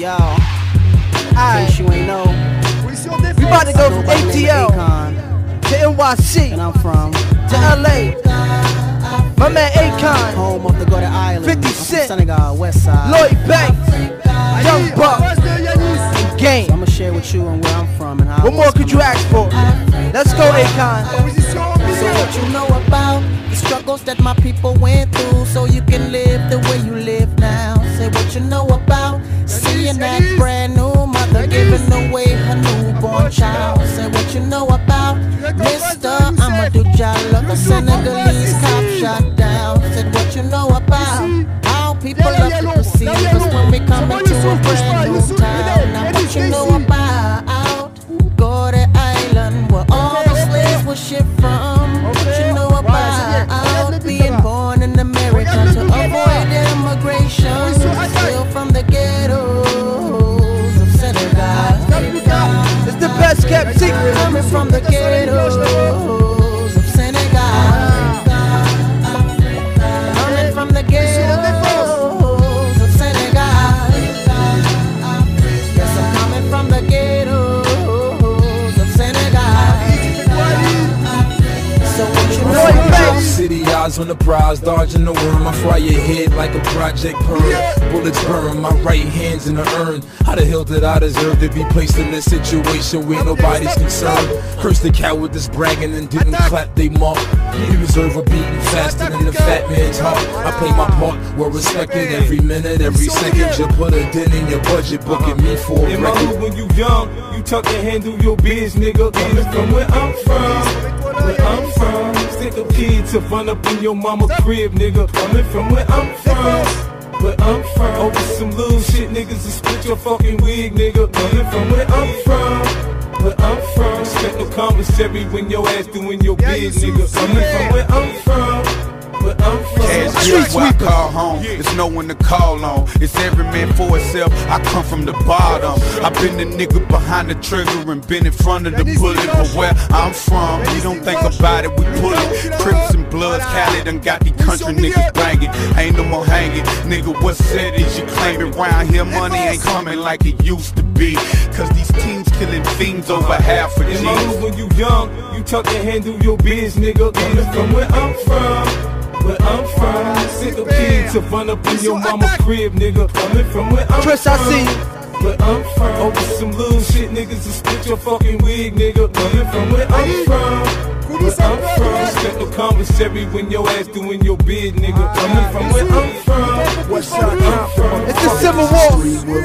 Yo, in Alright, case you ain't know, we about to go from ATL Akon, to NYC and I'm from to LA. My man Akon, home of the Golden Island. 50 I'm from Cent. Senegal, West Side. Lloyd Banks, Young Buck, and Game. So I'ma share with you and where I'm from and how. What I more could you ask for? Let's go, Akon. Oh, so what you know about the struggles that my people went through so you can live the way you child. Say what you know about Mr. Amadou Diallo, the Senegalese cop shot down. Said what you know about how people love to perceive us when we come into a brand new town. Now what you know about Gorée Island where all the slaves were shipped from. What you know about being born in America to avoid immigration. From the ghettos City eyes on the prize, dodging the worm. I fry your head like a project perm. Bullets burn, my right hand's in the urn. How the hell did I deserve to be placed in this situation where nobody's concerned? Curse the coward that's bragging and didn't clap they mark. You deserve a beating faster than the fat man's heart. I play my part, well respected every minute, every second. You put a dent in your budget, booking me for a In my record. hood when you young, you tuck and handle your biz, nigga. From where I'm from, where I'm from. Stick a kid to run up in your mama crib, nigga. Coming from where I'm from, where I'm from. Over some little shit, niggas to split your fucking wig, nigga. Coming from where I'm from, where I'm from. Expect no commissary when your ass doing your biz, nigga. Coming from where I'm from. Where I'm from. Cash is what I call home. It's no one to call on. It's every man for itself. I come from the bottom. I've been the nigga behind the trigger and been in front of the bullet. But where I'm from, we don't think about it, we pull it. Crips and Bloods, Cali done got these country niggas banging. Ain't no more hanging. Nigga, what said is you claim it round here? Money ain't coming like it used to be. Cause these teams killing fiends over half a In my hood when you young, you tuck and handle your biz, nigga. Coming from where I'm from, where I'm from. Sick of kids to run up in your mama crib, nigga. Coming from where I'm Chris, from. I see you. Where I'm from. Oh, Over some little shit, niggas to split your fucking wig, nigga. Coming from where I'm from. Where I'm from. Expect no commissary when your ass doing your bid, nigga. Coming from where I'm from. Where I'm from. It's the Civil War.